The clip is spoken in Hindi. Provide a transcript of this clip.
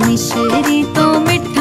मिश्री तो मिट